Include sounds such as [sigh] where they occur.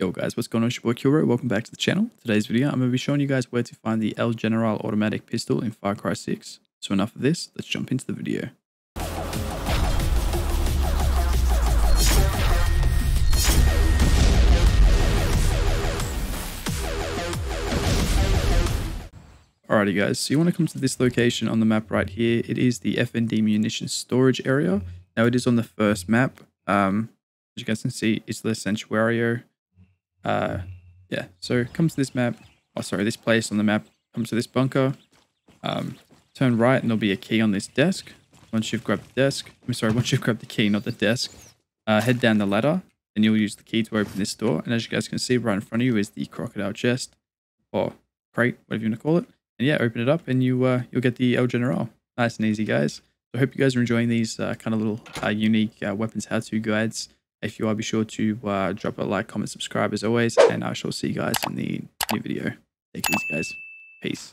Yo guys, what's going on? It's your boy Kilroy. Welcome back to the channel. Today's video, I'm going to be showing you guys where to find the El General automatic pistol in Far Cry 6. So enough of this, let's jump into the video. Alrighty guys, so you want to come to this location on the map right here. It is the FND munitions storage area. Now it is on the first map. Um, as you guys can see, it's the Santuario. Uh, yeah, so come to this map. Oh, sorry, this place on the map. Come to this bunker. Um, turn right and there'll be a key on this desk. Once you've grabbed the desk, I'm sorry, [laughs] once you've grabbed the key, not the desk, uh, head down the ladder and you'll use the key to open this door. And as you guys can see right in front of you is the crocodile chest or crate, whatever you want to call it and yeah, open it up and you uh, you'll get the El General. Nice and easy, guys. So I hope you guys are enjoying these uh, kind of little uh, unique uh, weapons how-to guides. If you are, be sure to uh, drop a like, comment, subscribe as always, and I shall see you guys in the new video. Take it easy, guys. Peace.